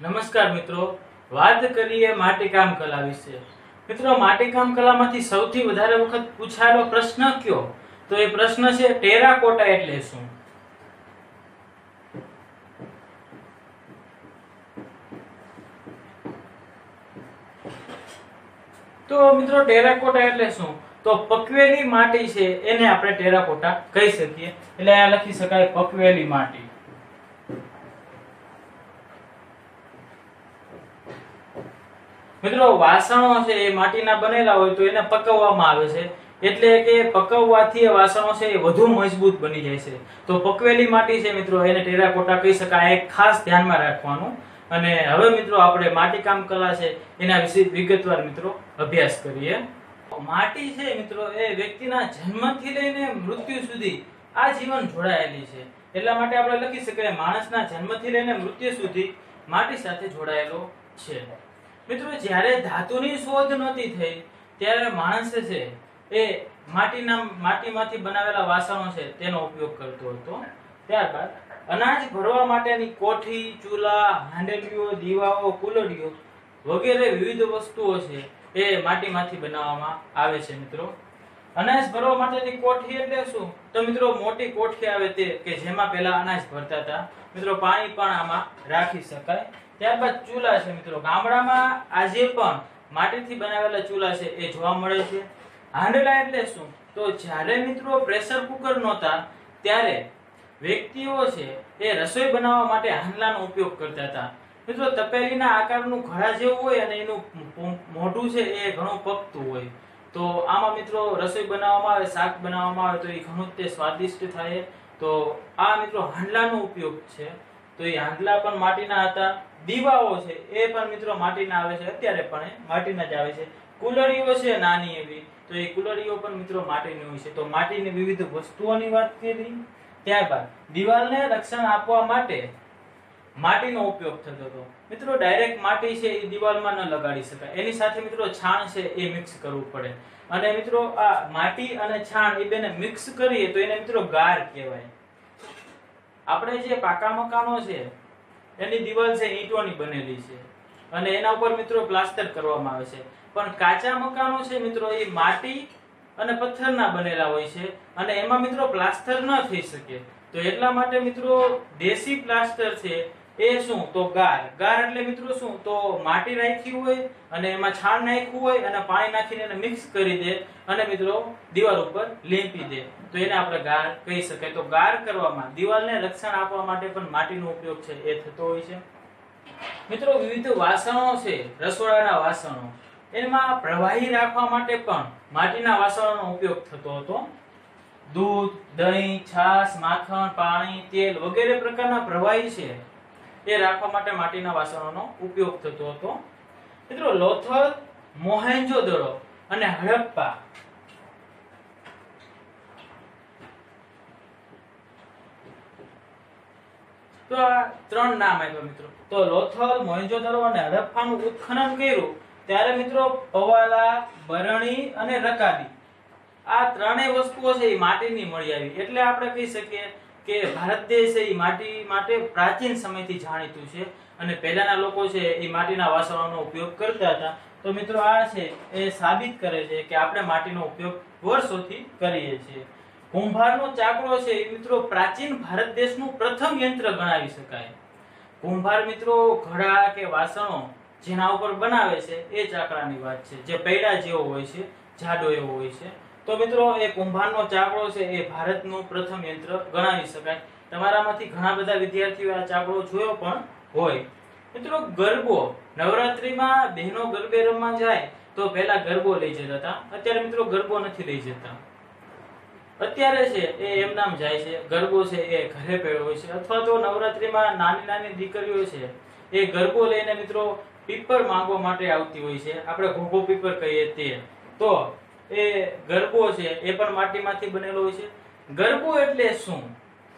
નમસ્કાર મિત્રો. વાત કરીએ માટીકામ કલા વિશે. મિત્રો, માટીકામ કલામાંથી સૌથી વધારે વખત પૂછાયેલો પ્રશ્ન કયો? તો એ પ્રશ્ન છે, ટેરાકોટા એટલે શું? તો મિત્રો, ટેરાકોટા એટલે શું? તો પકવેલી માટી છે, એને આપણે ટેરાકોટા કહી શકીએ. એટલે અહીંયા લખી શકાય પકવેલી માટી. મિત્રો, વાસણો છે એ માટીના બનેલા હોય તો એને પકવવામાં આવે છે. એટલે કે પકવવાથી વાસણો છે એ વધુ મજબૂત બની જાય છે. તો પકવેલી માટી છે મિત્રો, એને ટેરાકોટા કહી શકાય ખાસ ધ્યાનમાં રાખવાનું. અને હવે મિત્રો, આપણે માટીકામ કલા છે એના વિશે વિગતવાર મિત્રો અભ્યાસ કરીએ. માટી છે મિત્રો, એ વ્યક્તિના જન્મથી લઈને મૃત્યુ સુધી આ જીવન જોડાયેલી છે. એટલા માટે આપણે લખી શકીએ માણસના જન્મથી લઈને મૃત્યુ સુધી માટી સાથે જોડાયેલો છે. મિત્રો, જ્યારે ધાતુની શોધ નહોતી થઈ, ત્યારે માણસે છે, એ માટીના, માટીમાંથી બનાવેલા વાસણો છે, તેનો ઉપયોગ કરતો હતો. ત્યારબાદ અનાજ ભરવા માટેની કોઠી, ચૂલા, હાંડલીઓ, દીવાઓ, કુલડીઓ વગેરે વિવિધ વસ્તુઓ છે, એ માટીમાંથી બનાવવામાં આવે છે, મિત્રો. અનાજ ભરવા માટેની કોઠી એટલે શું? તો મિત્રો, મોટી કોઠી આવે તે કે જેમાં પહેલા અનાજ ભરતા હતા. મિત્રો, પાણી પણ આમાં રાખી શકાય. ત્યારબાદ ચૂલા છે મિત્રો. ગામડામાં આજે પણ માટીથી બનાવેલા ચૂલા છે, એ જોવા મળે છે. હાંડલા એટલે શું? તો જ્યારે મિત્રો પ્રેશર કુકર નહોતા, ત્યારે વ્યક્તિઓ છે, એ રસોઈ બનાવવા માટે હાંડલાનો ઉપયોગ કરતા હતા. મિત્રો, તપેલીના આકારનું ઘડા જેવું હોય અને એનું મોઢું છે, એ ઘણું પકતું હોય. તો આમાં મિત્રો રસોઈ બનાવવામાં આવે, શાક બનાવવામાં આવે, તો એ ઘણું તે સ્વાદિષ્ટ થાય. તો આ મિત્રો હાંડલાનો ઉપયોગ છે. તો એ હાંડલા પણ માટીના હતા, દીવાઓ છે, એ પણ મિત્રો માટીના આવે છે, અત્યારે પણ માટીના જ આવે છે. કુલરીઓ છે નાની એવી, તો એ કુલરીઓ પણ મિત્રો માટીની હોય છે. તો માટીની વિવિધ વસ્તુઓની વાત કરી, ત્યારબાદ દિવાલને રક્ષણ આપવા માટે માટીનો ઉપયોગ થતો હતો. મિત્રો ડાયરેક્ટ માટી છે એ દિવાલમાં ન લગાડી શકાય. એની સાથે મિત્રો છાણ છે એ મિક્સ કરવું પડે. અને મિત્રો આ માટી અને છાણ એ બેને મિક્સ કરીએ તો એને મિત્રો ગાર કહેવાય. આપણે જે પાકા મકાનો છે, એની દિવાલ છે, ઈંટોની બનેલી છે. અને એના ઉપર મિત્રો પ્લાસ્ટર કરવામાં આવે છે. પણ કાચા મકાનો છે મિત્રો, એ માટી અને પથ્થરના બનેલા હોય છે અને એમાં મિત્રો પ્લાસ્ટર ન થઈ શકે. તો એટલા માટે મિત્રો દેશી પ્લાસ્ટર છે એ શું? તો ગાર. ગાર એટલે મિત્રો શું? તો માટી રાખી હોય અને એમાં છાણ નાખ્યું હોય અને પાણી નાખીને એને મિક્સ કરી દે અને મિત્રો દિવાલ ઉપર લીંપી દે. તો એને આપણે ગાર કહી શકાય. તો ગાર કરવામાં દિવાલને રક્ષણ આપવા માટે પણ માટીનો ઉપયોગ છે. એ થતો હોય છે. મિત્રો વિવિધ વાસણો છે. રસોડાના વાસણો. એમાં પ્રવાહી રાખવા માટે પણ માટીના વાસણોનો ઉપયોગ થતો હતો. દૂધ, દહીં, છાશ, માખણ, પાણી, તેલ વગેરે પ્રકારના પ્રવાહી છે. એ રાખવા માટે માટીના વાસણોનો ઉપયોગ થતો હતો. મિત્રો, લોથલ, મોહેન્જો અને હડપ્પા. તો આ ત્રણ નામ આપ્યા મિત્રો. તો લોથલ, મોહેન્જો અને હડપ્પાનું ઉત્ખનન કર્યું. ત્યારે મિત્રો, પવાલા, બરણી અને રકાબી. આ ત્રણેય વસ્તુઓ છે એ માટીની મળી આવી. એટલે આપણે કહી શકીએ કે ભારત દેશ એ માટી માટે પ્રાચીન સમયથી જાણીતું છે અને પહેલાના લોકો છે એ માટીના વાસણોનો ઉપયોગ કરતા હતા. તો મિત્રો આ છે એ સાબિત કરે છે કે આપણે માટીનો ઉપયોગ વર્ષોથી કરીએ છીએ. કુંભારનો ચાકડો છે એ મિત્રો પ્રાચીન ભારત દેશનું પ્રથમ યંત્ર ગણાવી શકાય. કુંભાર મિત્રો ઘડા કે વાસણો જેના ઉપર બનાવે છે એ ચાકડાની વાત છે. જે પૈડા જેવો હોય છે, જાડો એવો હોય છે. તો મિત્રો, એ કુંભારનો ચાકડો છે, એ ભારતનું પ્રથમ યંત્ર ગણાવી શકાય. તમારામાંથી ઘણા બધા વિદ્યાર્થીઓ આ ચાકડો જોયો પણ હોય. મિત્રો, ગરબો. નવરાત્રીમાં બહેનો ગરબે રમવા જાય, તો પહેલા ગરબો લઈ જતા હતા. અત્યારે મિત્રો, ગરબો નથી લઈ જતા. અત્યારે છે, એ એમ નામ જાય છે, ગરબો છે, એ ઘરે પહેર્યો હોય છે. અથવા તો નવરાત્રીમાં નાની નાની દીકરીઓ છે, એ ગરબો લઈને મિત્રો, પીપર માંગવા માટે આવતી હોય છે. આપણે ઘોઘો પીપર કહીએ તે. તો એ ગરબો છે, એ પણ માટીમાંથી બનેલો હોય છે. ગરબો એટલે શું?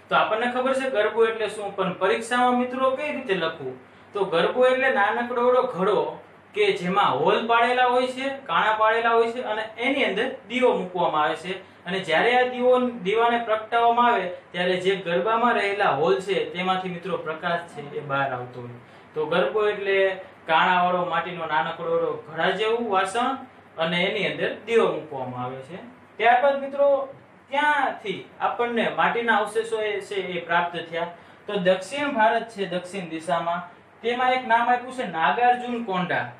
તો આપણને ખબર છે ગરબો એટલે શું? પણ પરીક્ષામાં મિત્રો કઈ રીતે લખવું? તો ગરબો એટલે નાનકડો ઘડો કે જેમાં હોલ પાડેલા હોય છે, કાણા પાડેલા હોય છે અને એની અંદર દીવો મૂકવામાં આવે છે. અને જ્યારે આ દીવો, દીવાને પ્રગટાવવામાં આવે, ત્યારે જે ગરબામાં રહેલા હોલ છે, તેમાંથી મિત્રો પ્રકાશ છે, એ બહાર આવતો હોય. તો ગરબો એટલે કાણા વાળો માટીનો નાનકડો ઘડા જેવું વાસણ અને એની અંદર દીવો મૂકવામાં આવે છે. ત્યારબાદ મિત્રો, ત્યાંથી આપણને માટીના અવશેષો છે એ પ્રાપ્ત થયા. તો દક્ષિણ ભારત છે દક્ષિણ દિશામાં. તેમાં એક નામ આપ્યું છે નાગાર્જુન કોંડા.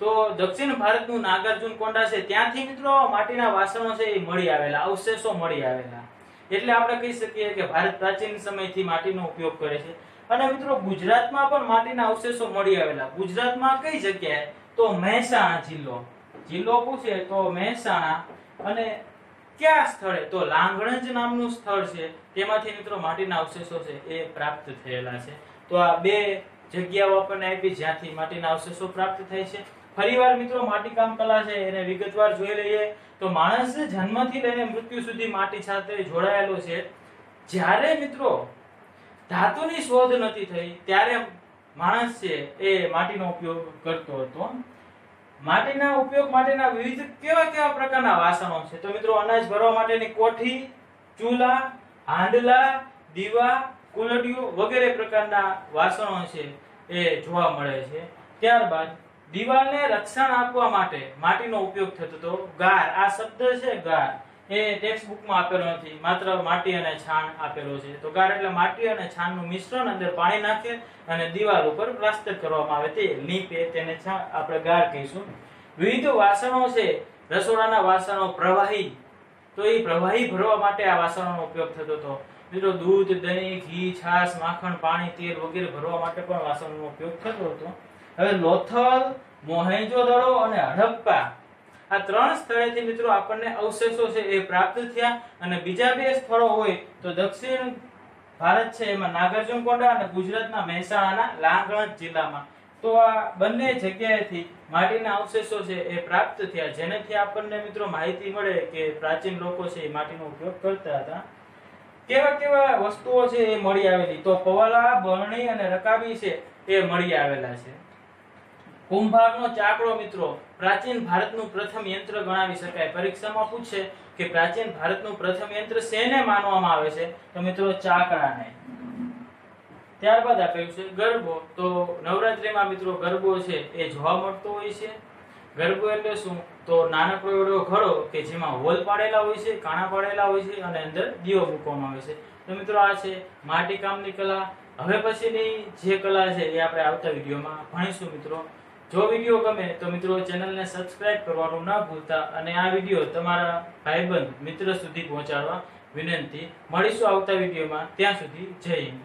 તો દક્ષિણ ભારતનું નાગાર્જુન કોંડા છે. ત્યાંથી મિત્રો માટીના વાસણો છે એ મળી આવેલા, અવશેષો મળી આવેલા. એટલે આપણે કહી શકીએ કે ભારત પ્રાચીન સમયથી માટીનો ઉપયોગ કરે છે. અને મિત્રો, ગુજરાતમાં પણ માટીના અવશેષો મળી આવેલા. ગુજરાતમાં કઈ જગ્યાએ? તો મહેસાણા જિલ્લો. જિલ્લો પૂછે તો મહેસાણા અને કયા સ્થળે? તો લાંગણજ નામનું સ્થળ છે. તેમાંથી મિત્રો માટીના અવશેષો છે એ પ્રાપ્ત થયેલા છે. તો આ બે જગ્યાઓ આપણને આપી જ્યાંથી માટીના અવશેષો પ્રાપ્ત થાય છે. ફરીવાર મિત્રો માટીકામ કલા છે, એને વિગતવાર જોઈ લઈએ. તો માણસ જન્મથી લઈને મૃત્યુ સુધી માટી સાથે જોડાયેલો છે. જ્યારે મિત્રો ધાતુની શોધ નથી થઈ, ત્યારે માણસ છે એ માટીનો ઉપયોગ કરતો હતો. માટીના ઉપયોગ માટેના વિવિધ કેવા કેવા પ્રકારના વાસણો છે? તો મિત્રો, અનાજ ભરવા માટેની કોઠી, ચૂલા, હાંડલા, દીવા, કુલડીઓ વગેરે પ્રકારના વાસણો છે એ જોવા મળે છે. ત્યારબાદ દિવાલને રક્ષણ આપવા માટે માટીનો ઉપયોગ થતો હતો. ગાર, આ શબ્દ છે ગાર. એ ટેક્સ્ટ બુકમાં આપેલો નથી. માત્ર માટી અને છાણ આપેલો છે. તો ગાર એટલે માટી અને છાણનું મિશ્રણ અંદર પાણી નાખે અને દિવાલ ઉપર પ્લાસ્ટર કરવામાં આવે. તે લીપે તેને આપણે ગાર કહીશું. વિવિધ વાસણો છે. રસોડાના વાસણો પ્રવાહી. તો એ પ્રવાહી ભરવા માટે આ વાસણોનો ઉપયોગ થતો હતો. મિત્રો, દૂધ, દહીં, ઘી, છાશ, માખણ, પાણી, તેલ વગેરે ભરવા માટે પણ વાસણોનો ઉપયોગ થતો હતો. હવે લોથલ, મોહેજો દડો અને હડપ્પા આ ત્રણ સ્થળેથી મિત્રો આપણને અવશેષો છે એ પ્રાપ્ત થયા અને બીજા બે સ્થળો હોય તો દક્ષિણ ભારત છે એમાં નાગાર્જુનકોંડા અને ગુજરાતના મહેસાણાના લાંગણજ જિલ્લામાં. તો આ બંને જગ્યાએથી માટીના અવશેષો છે એ પ્રાપ્ત થયા. જેનેથી આપણને મિત્રો માહિતી મળે કે પ્રાચીન લોકો છે એ માટીનો ઉપયોગ કરતા હતા. કેવા કેવા વસ્તુઓ છે એ મળી આવેલી? તો પવાલા, બરણી અને રકાબી છે એ મળી આવેલા છે. કુંભારનો ચાકડો મિત્રો પ્રાચીન ભારતનું પ્રથમ યંત્ર ગણાવી શકાય. પરીક્ષામાં પૂછે કે પ્રાચીન ભારતનું પ્રથમ યંત્ર શેને માનવામાં આવે છે? તો મિત્રો ચાકડાને ત્યારબાદ આપેલું છે ગરબો. તો નવરાત્રીમાં મિત્રો ગરબો છે એ જોવા મળતો હોય છે. ગરબો એટલે શું? તો નાનકડો એવડો ઘડો કે જેમાં હોલ પાડેલા હોય છે, કાણા પાડેલા હોય છે અને અંદર દીવો મૂકવામાં આવે છે. તો મિત્રો આ છે માટી કામની કલા. હવે પછીની જે કલા છે એ આપણે આવતા વિડીયોમાં ભણીશું મિત્રો. જો વીડિયો ગમે તો મિત્રો ચેનલને સબસ્ક્રાઇબ કરવાનું ના ભૂલતા અને આ વીડિયો તમારા ભાઈબંધ મિત્ર સુધી પહોંચાડવા વિનંતી. મળીશું આવતા વિડીયોમાં. ત્યાં સુધી જય હિન્દ.